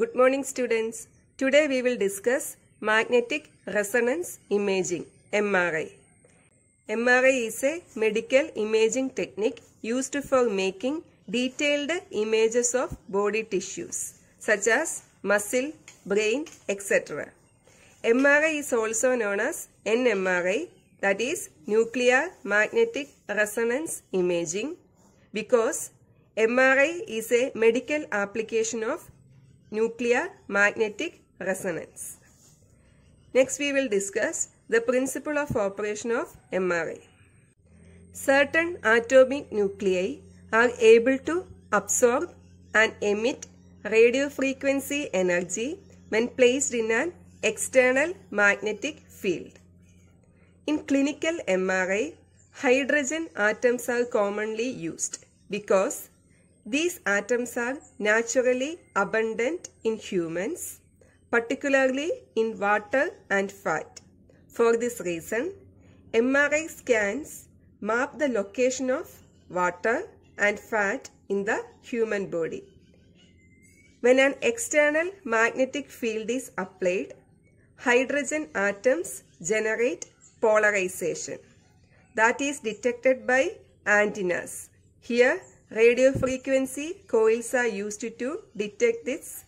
Good morning, students. Today we will discuss magnetic resonance imaging MRI. MRI is a medical imaging technique used for making detailed images of body tissues such as muscle, brain, etc. MRI is also known as NMRI that is nuclear magnetic resonance imaging because MRI is a medical application of nuclear magnetic resonance. Next we will discuss the principle of operation of MRI. Certain atomic nuclei are able to absorb and emit radio frequency energy when placed in an external magnetic field. In clinical MRI, hydrogen atoms are commonly used because these atoms are naturally abundant in humans, particularly in water and fat. For this reason, MRI scans map the location of water and fat in the human body. When an external magnetic field is applied, hydrogen atoms generate polarization that is detected by antennas. Here, radio frequency coils are used to detect these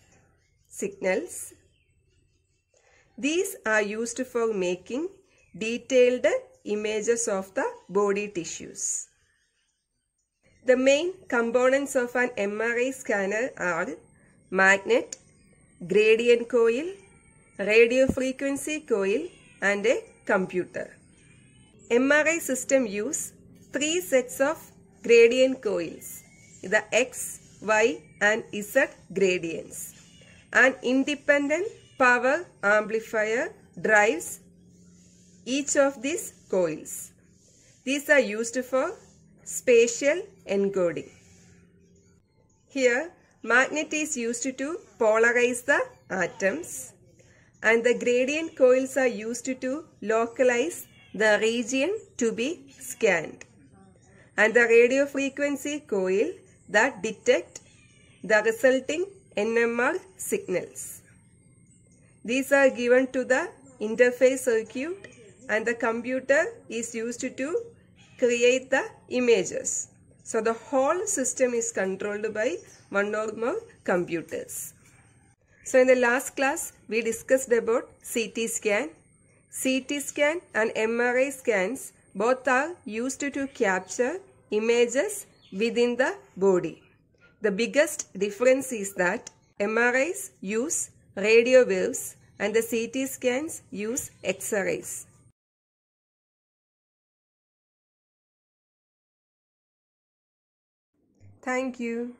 signals. These are used for making detailed images of the body tissues. The main components of an MRI scanner are magnet, gradient coil, radio frequency coil and a computer. MRI system use three sets of gradient coils, the X, Y and Z gradients. An independent power amplifier drives each of these coils. These are used for spatial encoding. Here, magnet is used to polarize the atoms and the gradient coils are used to localize the region to be scanned and the radio frequency coil that detect the resulting NMR signals. These are given to the interface circuit and the computer is used to create the images. So the whole system is controlled by one or more computers. So in the last class we discussed about CT scan. CT scan and MRI scans both are used to capture images within the body. The biggest difference is that MRIs use radio waves and the CT scans use X-rays. Thank you.